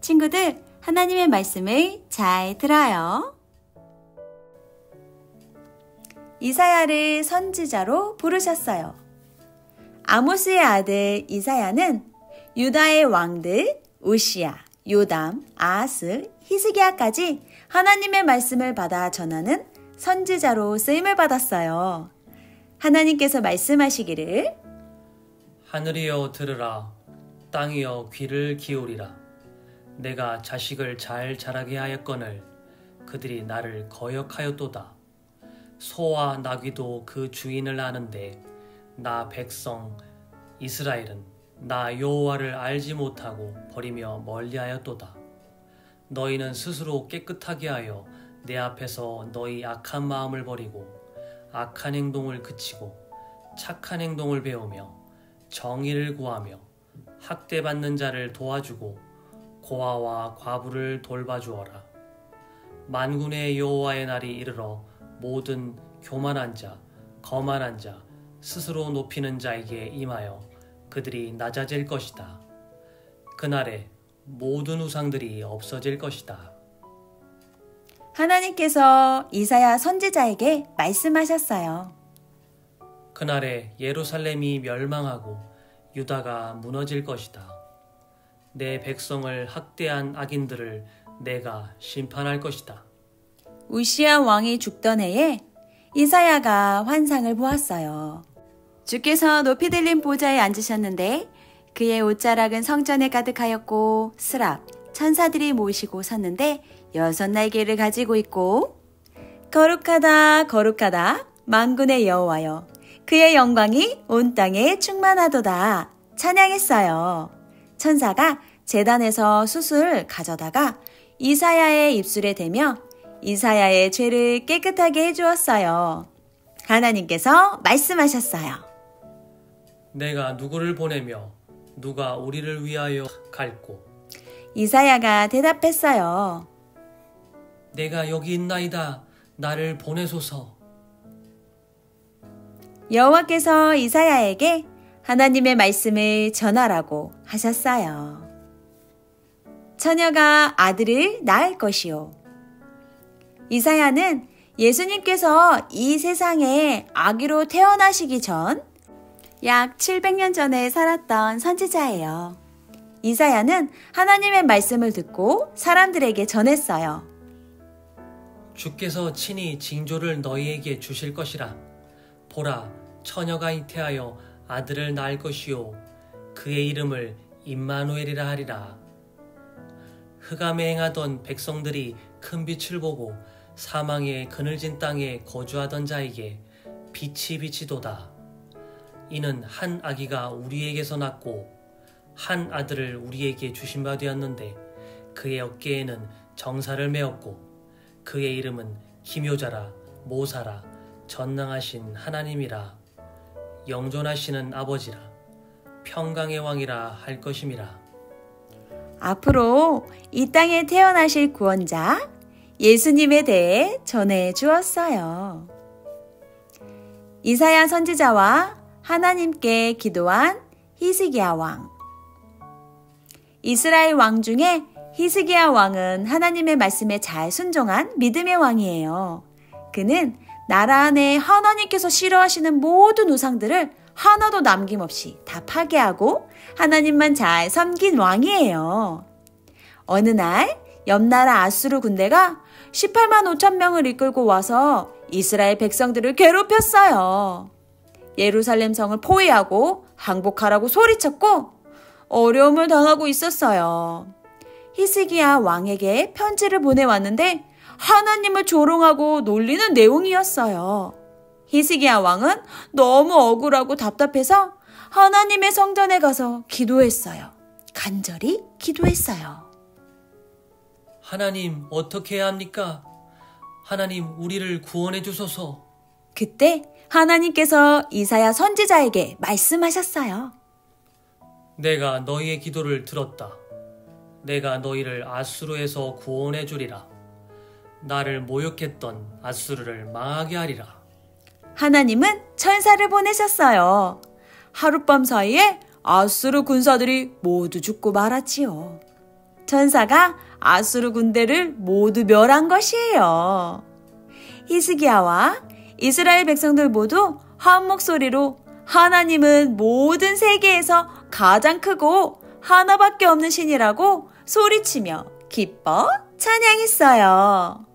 친구들, 하나님의 말씀을 잘 들어요. 이사야를 선지자로 부르셨어요. 아모스의 아들 이사야는 유다의 왕들 우시야, 요담, 아하스, 히스기야까지 하나님의 말씀을 받아 전하는 선지자로 쓰임을 받았어요. 하나님께서 말씀하시기를 하늘이여 들으라 땅이여 귀를 기울이라 내가 자식을 잘 자라게 하였거늘 그들이 나를 거역하였도다. 소와 나귀도 그 주인을 아는데 나 백성 이스라엘은 나 여호와를 알지 못하고 버리며 멀리하였도다. 너희는 스스로 깨끗하게 하여 내 앞에서 너희 악한 마음을 버리고 악한 행동을 그치고 착한 행동을 배우며 정의를 구하며 학대받는 자를 도와주고 고아와 과부를 돌봐주어라. 만군의 여호와의 날이 이르러 모든 교만한 자, 거만한 자, 스스로 높이는 자에게 임하여 그들이 낮아질 것이다. 그날에 모든 우상들이 없어질 것이다. 하나님께서 이사야 선지자에게 말씀하셨어요. 그날에 예루살렘이 멸망하고 유다가 무너질 것이다. 내 백성을 학대한 악인들을 내가 심판할 것이다. 우시아 왕이 죽던 해에 이사야가 환상을 보았어요. 주께서 높이 들린 보좌에 앉으셨는데 그의 옷자락은 성전에 가득하였고 스랍 천사들이 모시고 섰는데 여섯 날개를 가지고 있고 거룩하다 거룩하다 만군의 여호와여 그의 영광이 온 땅에 충만하도다 찬양했어요. 천사가 재단에서 수술 가져다가 이사야의 입술에 대며 이사야의 죄를 깨끗하게 해주었어요. 하나님께서 말씀하셨어요. 내가 누구를 보내며 누가 우리를 위하여 갈고 이사야가 대답했어요. 내가 여기 있나이다. 나를 보내소서. 여호와께서 이사야에게 하나님의 말씀을 전하라고 하셨어요. 처녀가 아들을 낳을 것이요. 이사야는 예수님께서 이 세상에 아기로 태어나시기 전 약 700년 전에 살았던 선지자예요. 이사야는 하나님의 말씀을 듣고 사람들에게 전했어요. 주께서 친히 징조를 너희에게 주실 것이라. 보라, 처녀가 잉태하여 아들을 낳을 것이요. 그의 이름을 임마누엘이라 하리라. 흑암에 행하던 백성들이 큰 빛을 보고 사망의 그늘진 땅에 거주하던 자에게 빛이 비치도다. 이는 한 아기가 우리에게서 낳고 한 아들을 우리에게 주신 바 되었는데 그의 어깨에는 정사를 메었고 그의 이름은 기묘자라 모사라 전능하신 하나님이라 영존하시는 아버지라 평강의 왕이라 할 것임이라 앞으로 이 땅에 태어나실 구원자 예수님에 대해 전해 주었어요. 이사야 선지자와 하나님께 기도한 히스기야 왕. 이스라엘 왕 중에 히스기야 왕은 하나님의 말씀에 잘 순종한 믿음의 왕이에요. 그는 나라 안에 하나님께서 싫어하시는 모든 우상들을 하나도 남김없이 다 파괴하고 하나님만 잘 섬긴 왕이에요. 어느 날 옆나라 아수르 군대가 18만 5천 명을 이끌고 와서 이스라엘 백성들을 괴롭혔어요. 예루살렘 성을 포위하고 항복하라고 소리쳤고 어려움을 당하고 있었어요. 히스기야 왕에게 편지를 보내왔는데 하나님을 조롱하고 놀리는 내용이었어요. 히스기야 왕은 너무 억울하고 답답해서 하나님의 성전에 가서 기도했어요. 간절히 기도했어요. 하나님 어떻게 해야 합니까? 하나님 우리를 구원해 주소서. 그때 하나님께서 이사야 선지자에게 말씀하셨어요. 내가 너희의 기도를 들었다. 내가 너희를 아수르에서 구원해 주리라. 나를 모욕했던 아수르를 망하게 하리라. 하나님은 천사를 보내셨어요. 하룻밤 사이에 아수르 군사들이 모두 죽고 말았지요. 천사가 아수르 군대를 모두 멸한 것이에요. 히스기야와 이스라엘 백성들 모두 한 목소리로 하나님은 모든 세계에서 가장 크고 하나밖에 없는 신이라고 소리치며 기뻐 찬양했어요.